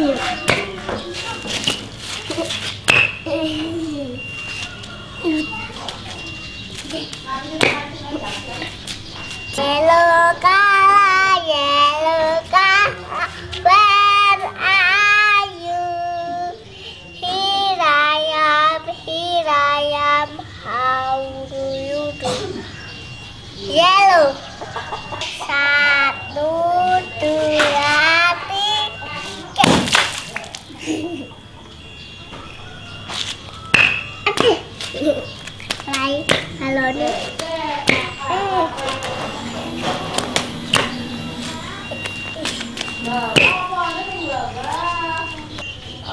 Yellow yellow where are you? Here I am, here I am, how do you do? Yellow. Đây, hello đi.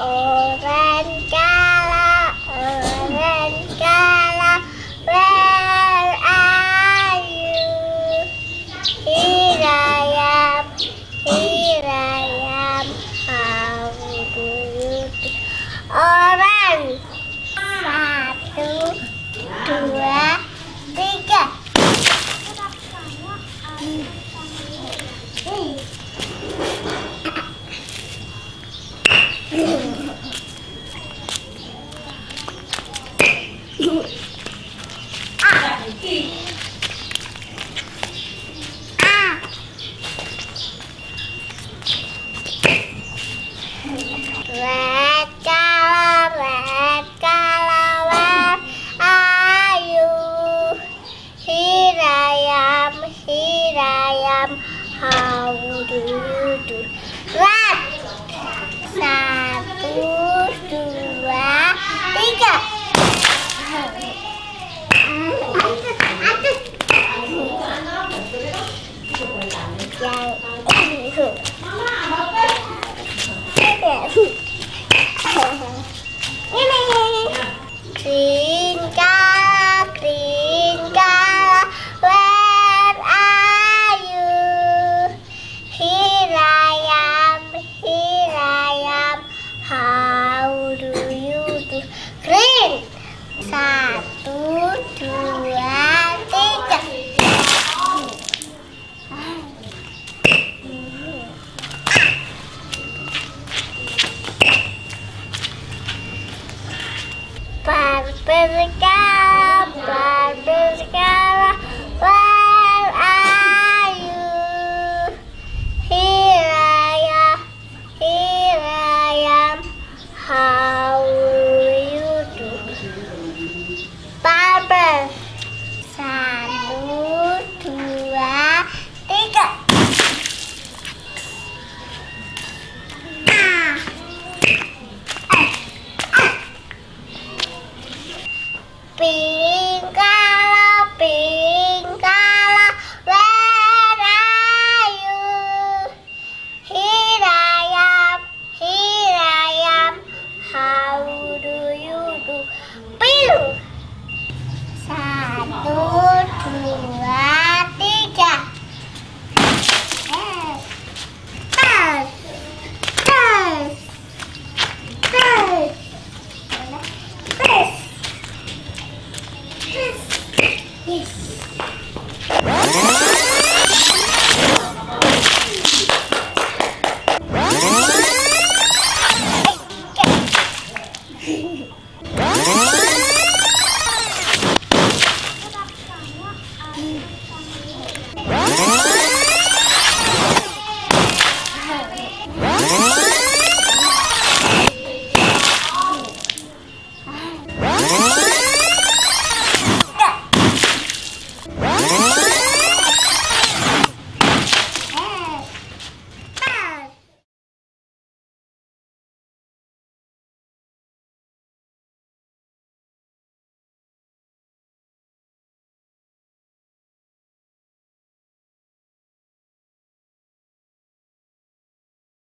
Orange dua satu dua tiga Yeah. さ Beep.